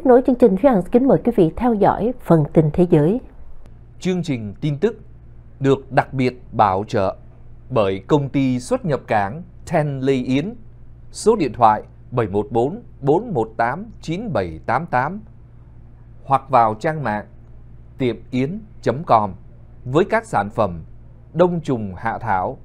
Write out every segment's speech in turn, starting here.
tiếp nối chương trình, Thúy Hằng kính mời quý vị theo dõi phần tin thế giới. Chương trình tin tức được đặc biệt bảo trợ bởi công ty xuất nhập cảng Ten Lê Yến, số điện thoại 714 418 9788 hoặc vào trang mạng tiệm yến.com với các sản phẩm đông trùng hạ thảo,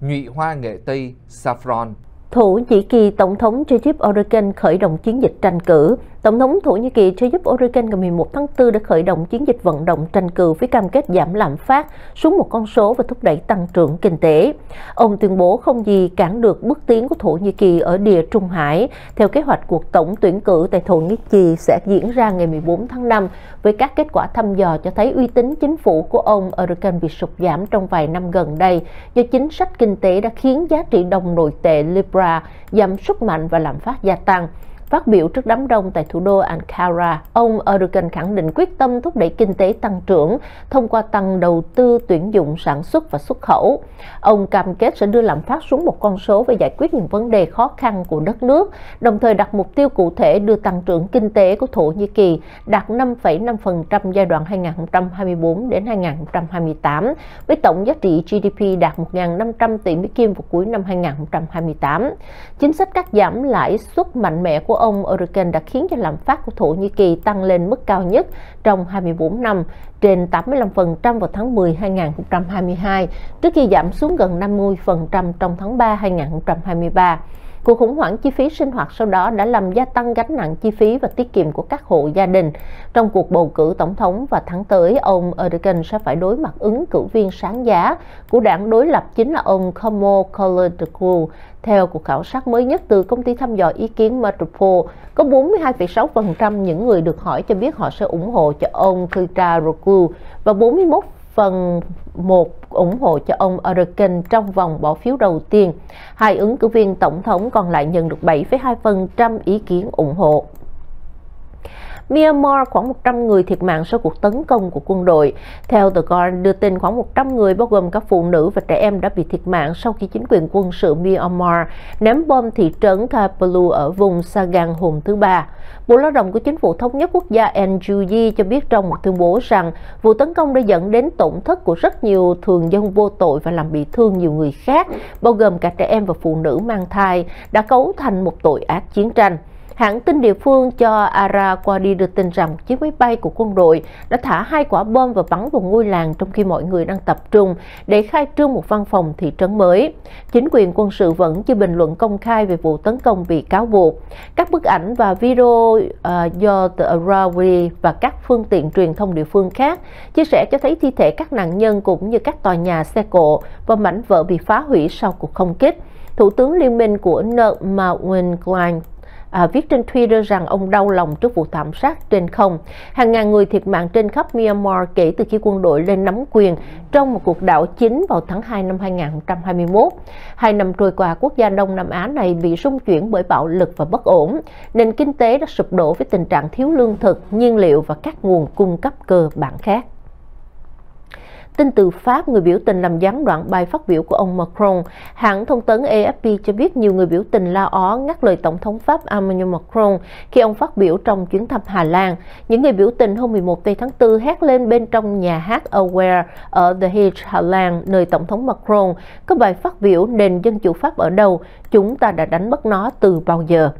nhụy hoa nghệ tây saffron Thổ Nhĩ Kỳ Tổng thống Tayyip Erdogan khởi động chiến dịch tranh cử. Tổng thống Thổ Nhĩ Kỳ Tayyip Erdogan ngày 11 tháng 4 đã khởi động chiến dịch vận động tranh cử với cam kết giảm lạm phát xuống một con số và thúc đẩy tăng trưởng kinh tế. Ông tuyên bố không gì cản được bước tiến của Thổ Nhĩ Kỳ ở địa Trung Hải. Theo kế hoạch, cuộc tổng tuyển cử tại Thổ Nhĩ Kỳ sẽ diễn ra ngày 14 tháng 5 với các kết quả thăm dò cho thấy uy tín chính phủ của ông Erdogan bị sụt giảm trong vài năm gần đây do chính sách kinh tế đã khiến giá trị đồng nội tệ Libra giảm sức mạnh và lạm phát gia tăng. Phát biểu trước đám đông tại thủ đô Ankara, ông Erdogan khẳng định quyết tâm thúc đẩy kinh tế tăng trưởng thông qua tăng đầu tư tuyển dụng sản xuất và xuất khẩu. Ông cam kết sẽ đưa lạm phát xuống một con số và giải quyết những vấn đề khó khăn của đất nước, đồng thời đặt mục tiêu cụ thể đưa tăng trưởng kinh tế của Thổ Nhĩ Kỳ đạt 5,5% giai đoạn 2024 đến 2028, với tổng giá trị GDP đạt 1.500 tỷ Mỹ Kim vào cuối năm 2028. Chính sách cắt giảm lãi suất mạnh mẽ của ông Erdogan đã khiến cho lạm phát của Thổ Nhĩ Kỳ tăng lên mức cao nhất trong 24 năm, trên 85% vào tháng 10 2022, trước khi giảm xuống gần 50% trong tháng 3 2023. Cuộc khủng hoảng chi phí sinh hoạt sau đó đã làm gia tăng gánh nặng chi phí và tiết kiệm của các hộ gia đình. Trong cuộc bầu cử tổng thống và tháng tới, ông Erdogan sẽ phải đối mặt ứng cử viên sáng giá của đảng đối lập chính là ông Kemal Kılıçdaroğlu. Theo cuộc khảo sát mới nhất từ công ty thăm dò ý kiến Metropol, có 42,6% những người được hỏi cho biết họ sẽ ủng hộ cho ông Kılıçdaroğlu và 41 phần một ủng hộ cho ông Erdogan trong vòng bỏ phiếu đầu tiên. Hai ứng cử viên tổng thống còn lại nhận được 7,2% ý kiến ủng hộ. Myanmar khoảng 100 người thiệt mạng sau cuộc tấn công của quân đội. Theo The Guardian đưa tin khoảng 100 người bao gồm các phụ nữ và trẻ em đã bị thiệt mạng sau khi chính quyền quân sự Myanmar ném bom thị trấn Kapalu ở vùng Sagan hôm thứ Ba. Bộ Lao động của Chính phủ Thống nhất Quốc gia NUG cho biết trong một tuyên bố rằng vụ tấn công đã dẫn đến tổn thất của rất nhiều thường dân vô tội và làm bị thương nhiều người khác, bao gồm cả trẻ em và phụ nữ mang thai, đã cấu thành một tội ác chiến tranh. Hãng tin địa phương cho Arakwadi được tin rằng chiếc máy bay của quân đội đã thả hai quả bom và bắn vào ngôi làng trong khi mọi người đang tập trung để khai trương một văn phòng thị trấn mới. Chính quyền quân sự vẫn chưa bình luận công khai về vụ tấn công bị cáo buộc. Các bức ảnh và video uh, do The Arawi và các phương tiện truyền thông địa phương khác chia sẻ cho thấy thi thể các nạn nhân cũng như các tòa nhà xe cộ và mảnh vỡ bị phá hủy sau cuộc không kích. Thủ tướng Liên minh của Nợ Mawin Klein à, viết trên Twitter rằng ông đau lòng trước vụ thảm sát trên không. Hàng ngàn người thiệt mạng trên khắp Myanmar kể từ khi quân đội lên nắm quyền trong một cuộc đảo chính vào tháng 2 năm 2021. Hai năm trôi qua, quốc gia Đông Nam Á này bị rung chuyển bởi bạo lực và bất ổn. Nền kinh tế đã sụp đổ với tình trạng thiếu lương thực, nhiên liệu và các nguồn cung cấp cơ bản khác. Tin từ Pháp, người biểu tình làm gián đoạn bài phát biểu của ông Macron. Hãng thông tấn AFP cho biết nhiều người biểu tình la ó ngắt lời Tổng thống Pháp Emmanuel Macron khi ông phát biểu trong chuyến thăm Hà Lan. Những người biểu tình hôm 11 tháng 4 hét lên bên trong nhà hát Aware ở The Hague, Hà Lan, nơi Tổng thống Macron có bài phát biểu nền dân chủ Pháp ở đâu, chúng ta đã đánh mất nó từ bao giờ.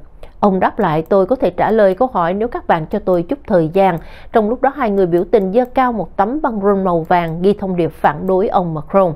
Ông đáp lại tôi có thể trả lời câu hỏi nếu các bạn cho tôi chút thời gian. Trong lúc đó hai người biểu tình dơ cao một tấm băng rôn màu vàng ghi thông điệp phản đối ông Macron.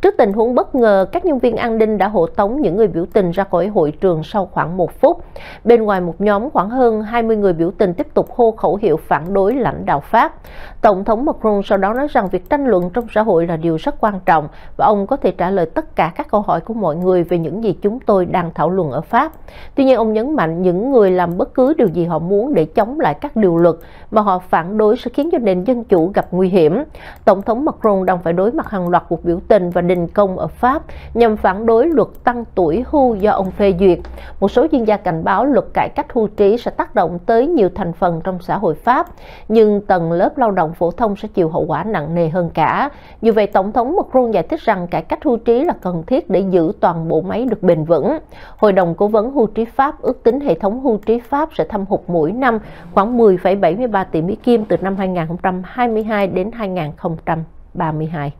Trước tình huống bất ngờ, các nhân viên an ninh đã hộ tống những người biểu tình ra khỏi hội trường sau khoảng một phút. Bên ngoài một nhóm khoảng hơn 20 người biểu tình tiếp tục hô khẩu hiệu phản đối lãnh đạo Pháp. Tổng thống Macron sau đó nói rằng việc tranh luận trong xã hội là điều rất quan trọng và ông có thể trả lời tất cả các câu hỏi của mọi người về những gì chúng tôi đang thảo luận ở Pháp. Tuy nhiên ông nhấn mạnh những người làm bất cứ điều gì họ muốn để chống lại các điều luật mà họ phản đối sẽ khiến cho nền dân chủ gặp nguy hiểm. Tổng thống Macron đang phải đối mặt hàng loạt cuộc biểu tình và đình công ở Pháp nhằm phản đối luật tăng tuổi hưu do ông phê duyệt. Một số chuyên gia cảnh báo luật cải cách hưu trí sẽ tác động tới nhiều thành phần trong xã hội Pháp, nhưng tầng lớp lao động phổ thông sẽ chịu hậu quả nặng nề hơn cả. Dù vậy, Tổng thống Macron giải thích rằng cải cách hưu trí là cần thiết để giữ toàn bộ máy được bền vững. Hội đồng cố vấn hưu trí Pháp ước tính hệ thống hưu trí Pháp sẽ thâm hụt mỗi năm khoảng 10,73 tỷ Mỹ Kim từ năm 2022 đến 2032.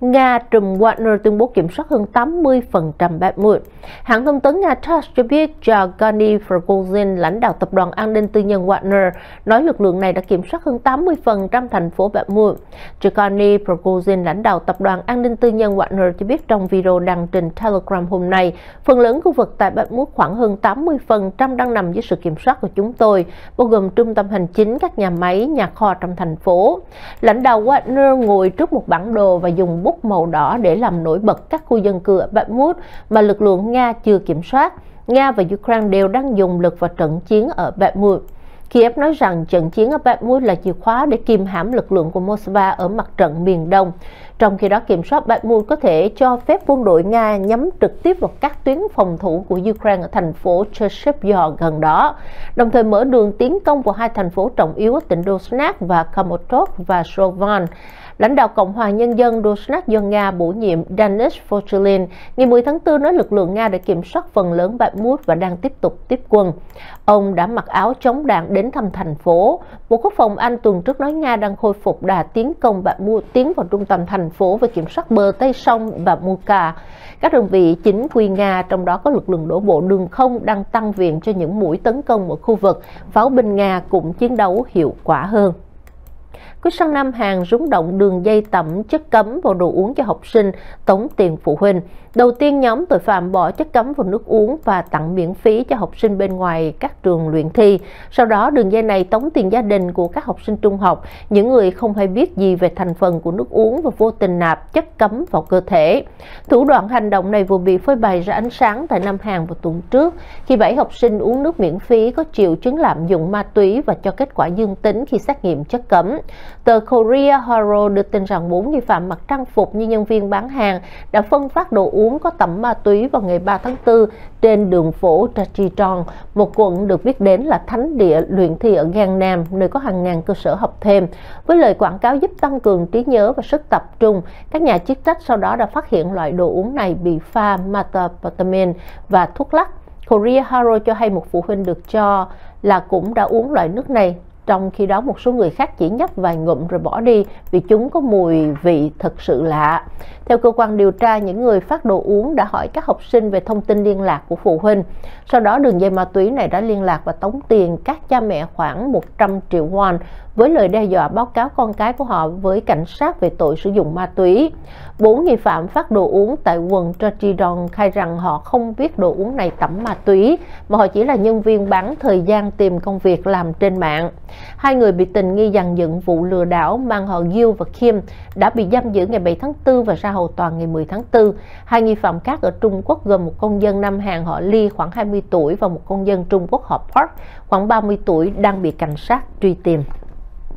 Nga trùm Wagner tuyên bố kiểm soát hơn 80% Bakhmut. Hãng thông tấn Nga TASS cho biết Jagani Prigozhin, lãnh đạo tập đoàn an ninh tư nhân Wagner, nói lực lượng này đã kiểm soát hơn 80% thành phố Bakhmut. Jagani Prigozhin, lãnh đạo tập đoàn an ninh tư nhân Wagner cho biết trong video đăng trên Telegram hôm nay, phần lớn khu vực tại Bakhmut khoảng hơn 80% đang nằm dưới sự kiểm soát của chúng tôi, bao gồm trung tâm hành chính, các nhà máy, nhà kho trong thành phố. Lãnh đạo Wagner ngồi trước một bản đồ và dùng bút màu đỏ để làm nổi bật các khu dân cư ở Bakhmut mà lực lượng Nga chưa kiểm soát. Nga và Ukraine đều đang dùng lực vào trận chiến ở Bakhmut. Kiev nói rằng trận chiến ở Bakhmut là chìa khóa để kìm hãm lực lượng của Moscow ở mặt trận miền Đông. Trong khi đó, kiểm soát Bakhmut có thể cho phép quân đội Nga nhắm trực tiếp vào các tuyến phòng thủ của Ukraine ở thành phố Cherchevyor gần đó, đồng thời mở đường tiến công vào hai thành phố trọng yếu ở tỉnh Donetsk và Kramatorsk và Slovan. Lãnh đạo Cộng hòa Nhân dân Donetsk do Nga bổ nhiệm Danis Fochulin ngày 10 tháng 4 nói lực lượng Nga đã kiểm soát phần lớn Bakhmut và đang tiếp tục tiếp quân. Ông đã mặc áo chống đạn đến thăm thành phố. Bộ Quốc phòng Anh tuần trước nói Nga đang khôi phục đà tiến công Bakhmut tiến vào trung tâm thành thành phố và kiểm soát bờ Tây sông và Muka. Các đơn vị chính quy Nga, trong đó có lực lượng đổ bộ đường không đang tăng viện cho những mũi tấn công ở khu vực. Pháo binh Nga cũng chiến đấu hiệu quả hơn. Cuối sang năm hàng rúng động đường dây tẩm chất cấm vào đồ uống cho học sinh, tống tiền phụ huynh. Đầu tiên nhóm tội phạm bỏ chất cấm vào nước uống và tặng miễn phí cho học sinh bên ngoài các trường luyện thi. Sau đó đường dây này tống tiền gia đình của các học sinh trung học, những người không hay biết gì về thành phần của nước uống và vô tình nạp chất cấm vào cơ thể. Thủ đoạn hành động này vừa bị phơi bày ra ánh sáng tại Nam Hàn vào tuần trước khi bảy học sinh uống nước miễn phí có triệu chứng lạm dụng ma túy và cho kết quả dương tính khi xét nghiệm chất cấm. Tờ Korea Herald đưa tin rằng bốn nghi phạm mặc trang phục như nhân viên bán hàng đã phân phát đồ uống có tẩm ma túy vào ngày 3 tháng 4 trên đường phố Trachitron, một quận được biết đến là thánh địa luyện thi ở Gangnam, nơi có hàng ngàn cơ sở học thêm. Với lời quảng cáo giúp tăng cường trí nhớ và sức tập trung, các nhà chức trách sau đó đã phát hiện loại đồ uống này bị pha methamphetamine và thuốc lắc. Korea Herald cho hay một phụ huynh được cho là cũng đã uống loại nước này trong khi đó một số người khác chỉ nhấp vài ngụm rồi bỏ đi vì chúng có mùi vị thật sự lạ. Theo cơ quan điều tra, những người phát đồ uống đã hỏi các học sinh về thông tin liên lạc của phụ huynh. Sau đó đường dây ma túy này đã liên lạc và tống tiền các cha mẹ khoảng 100 triệu won với lời đe dọa báo cáo con cái của họ với cảnh sát về tội sử dụng ma túy. Bốn nghi phạm phát đồ uống tại quần Chachidong khai rằng họ không biết đồ uống này tẩm ma túy, mà họ chỉ là nhân viên bán thời gian tìm công việc làm trên mạng. Hai người bị tình nghi dàn dựng vụ lừa đảo mang họ Gil và Kim đã bị giam giữ ngày 7 tháng 4 và ra hầu tòa ngày 10 tháng 4. Hai nghi phạm khác ở Trung Quốc gồm một công dân Nam Hàn, họ Lee khoảng 20 tuổi, và một công dân Trung Quốc, họ Park, khoảng 30 tuổi, đang bị cảnh sát truy tìm.